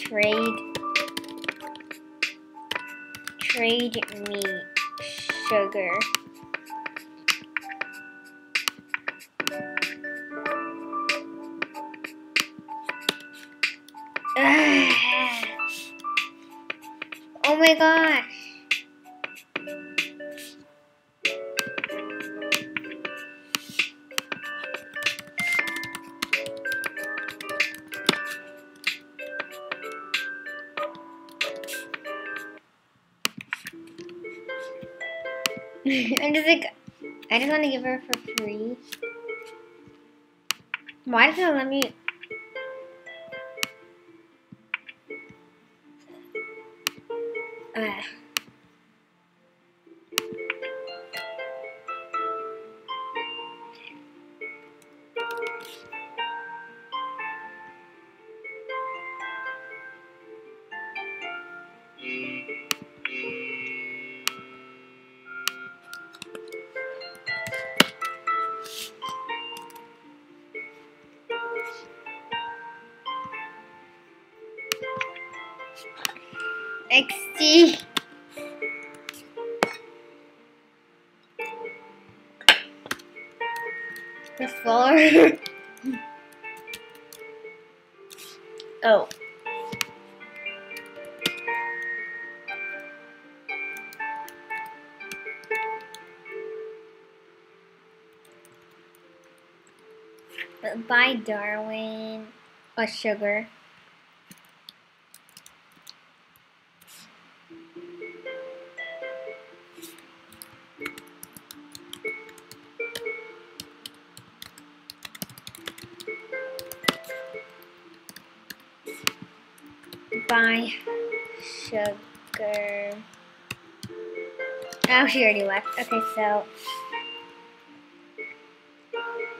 trade trade me sugar. oh my gosh. I'm just like, I just want to give her for free. Why does it let me? XD. The floor. oh. Bye, Darwin. A sugar. Sugar. Oh, she already left. Okay, so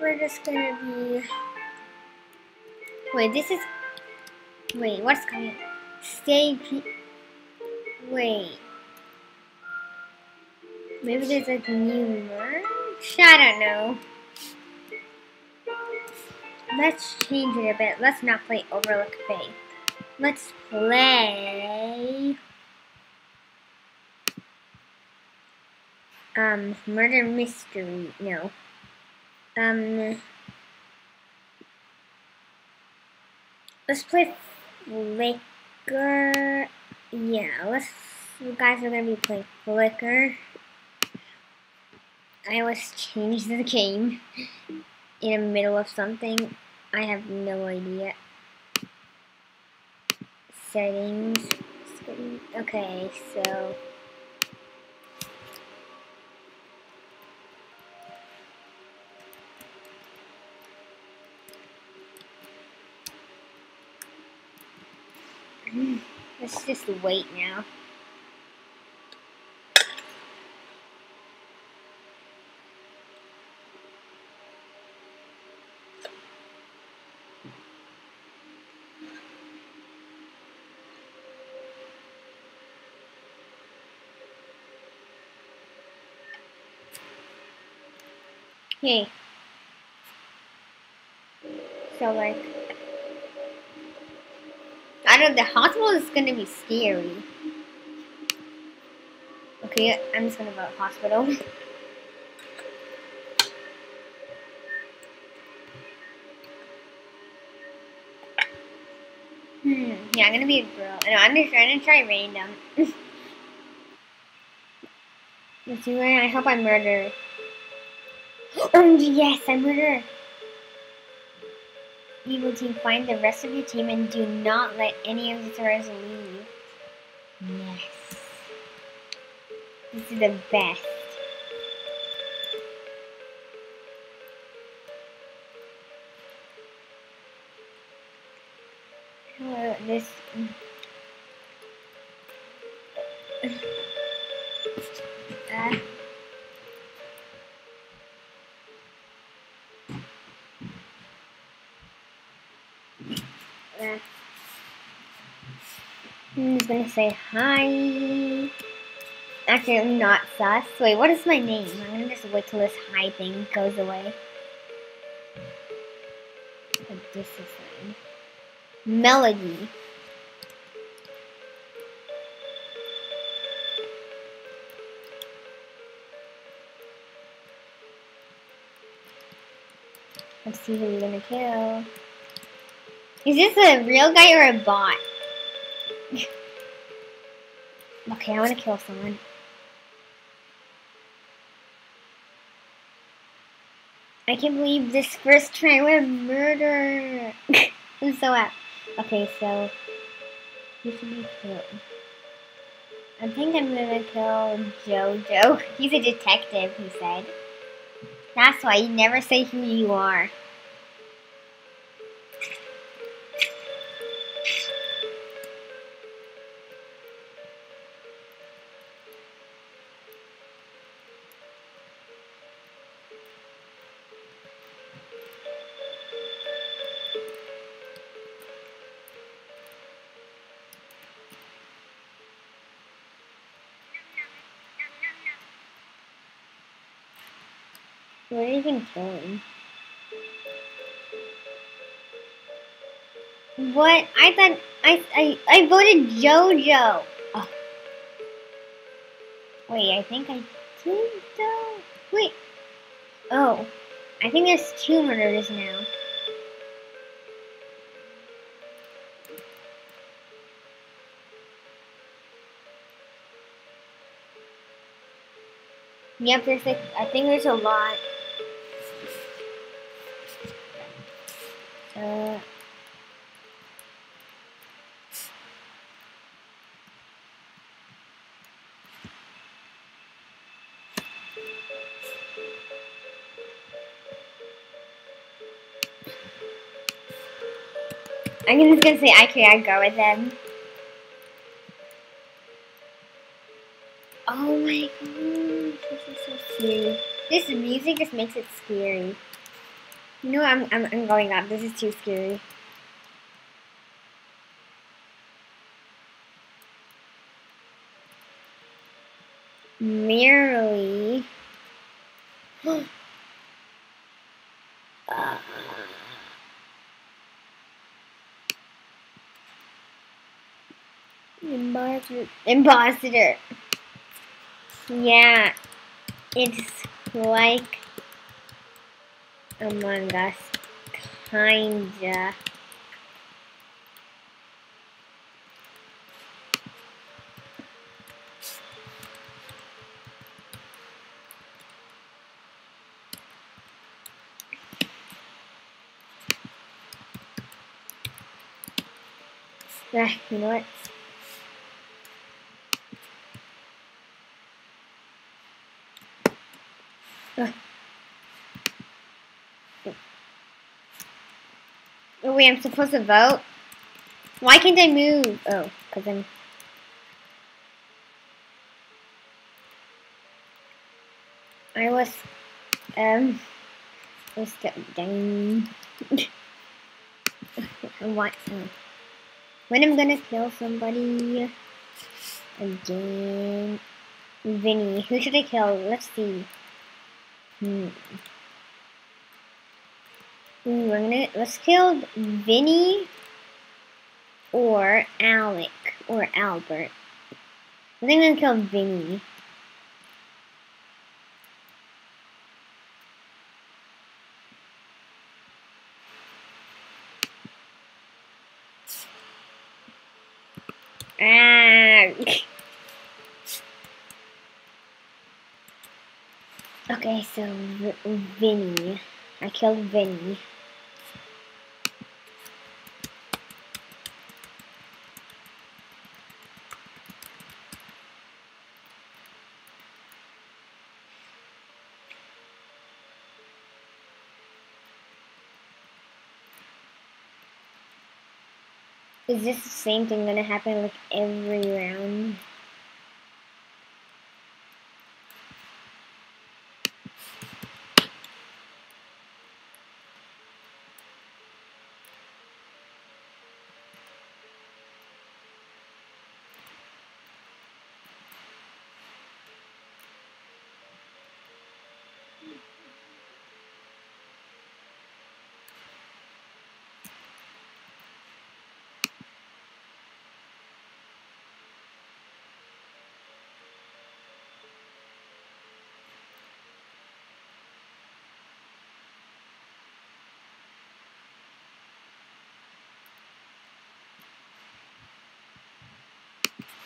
we're just gonna be. Wait, this is. Wait, what's coming? Stay. Wait. Maybe there's like new merch? I don't know. Let's change it a bit. Let's not play Overlook Bay. Let's play um murder mystery. No. Um Let's play Flicker. Yeah, let's guys are gonna be playing Flicker. I always change the game in the middle of something. I have no idea settings. Okay, so. Mm, let's just wait now. Hey. So like, I don't. The hospital is gonna be scary. Okay, I'm just gonna vote hospital. hmm. Yeah, I'm gonna be a girl. No, I'm just trying to try random. Let's see I hope I murder. Oh yes, I murder. Evil team, find the rest of your team and do not let any of the threats leave. Yes. This is the best. This. gonna say hi. Actually, I'm not sus. Wait, what is my name? I'm gonna just wait till this hi thing goes away. This is fine. Melody. Let's see who we're gonna kill. Is this a real guy or a bot? Okay, I wanna kill someone. I can't believe this first try with murder. I'm so happy. Okay, so who should we kill? I think I'm gonna kill Jojo. He's a detective, he said. That's why you never say who you are. What are you killing? What? I thought I I I voted JoJo. Oh. Wait, I think I did though. Wait. Oh, I think there's two murders now. Yep, there's like I think there's a lot. Uh, I'm just gonna say I can't go with them. Oh my god, this is so scary. This music just makes it scary. You know, I'm, I'm, I'm going up. This is too scary. Merely. Imposter. Imposter. Yeah. It's like among Us. Kinda. Yeah, you know what? Ugh. Wait, I'm supposed to vote? Why can't I move? Oh, because I'm... I was, um, Let's was dang. what? Oh. When I'm gonna kill somebody again. Vinny. Who should I kill? Let's see. Hmm. I'm gonna let's kill Vinny or Alec or Albert. I think I'm gonna kill Vinny. Ah. okay, so Vinny. I killed Vinny. Is this the same thing gonna happen like every round?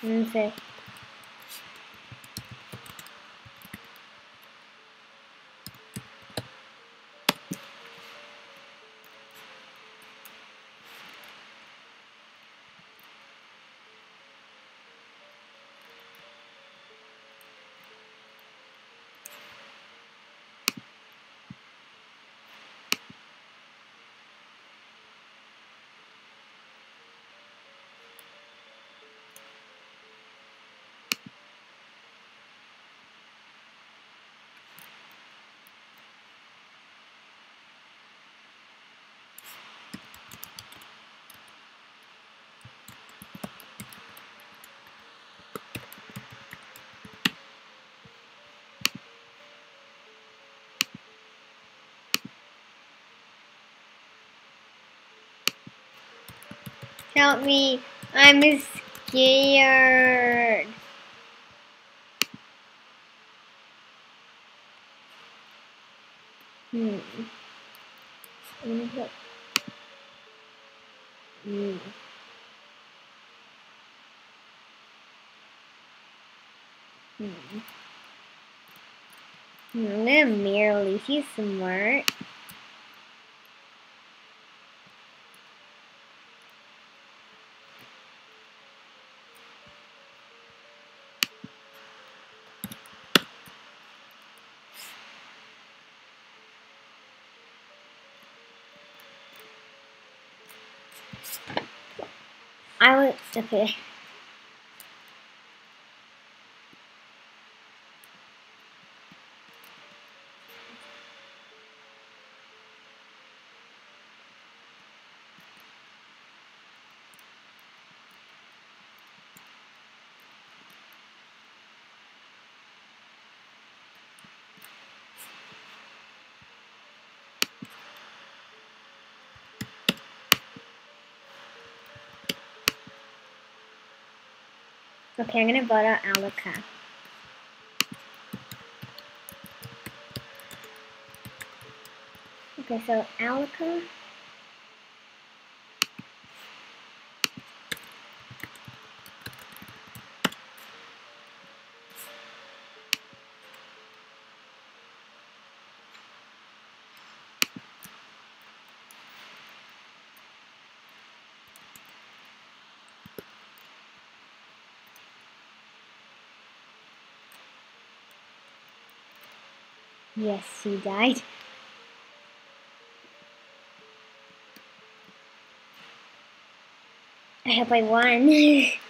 Let me Help me. I'm scared. Hmm. Hmm. Hmm. I'm gonna smart. I would okay. Okay, I'm gonna vote out Alaka. Okay, so Alaka. Yes, he died. I hope I won.